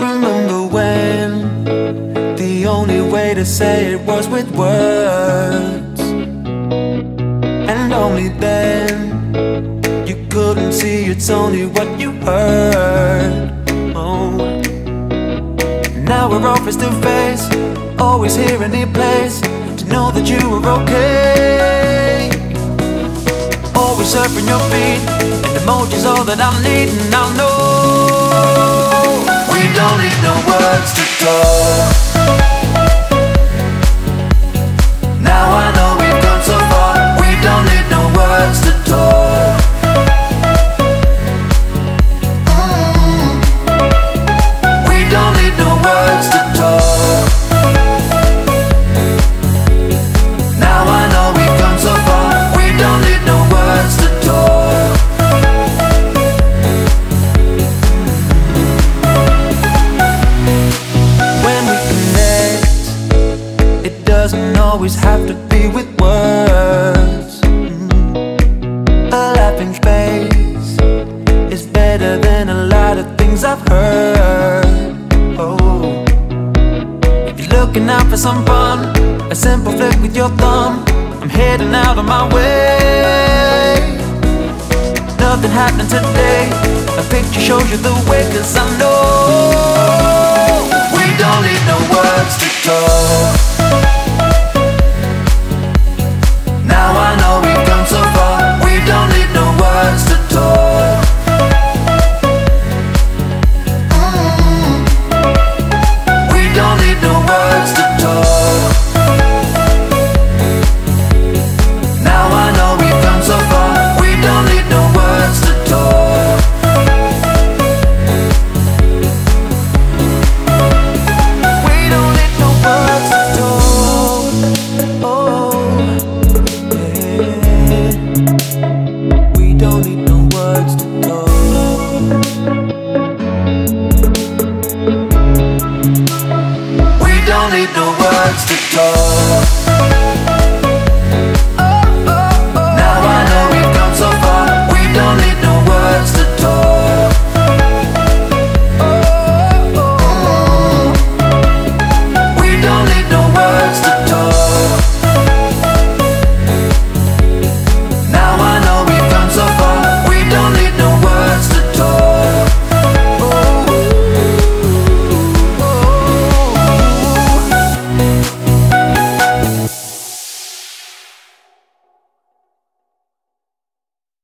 Remember when the only way to say it was with words, and only then you couldn't see it's only what you heard. Oh, now we're all face to face, always here in any place to know that you were okay. Surfing your feet, and emojis all that I'm needing. I know we don't need no words to talk. Looking out for some fun, a simple flick with your thumb, I'm heading out on my way. Nothing happening today. A picture shows you the way, cause I know need no words need no words to talk.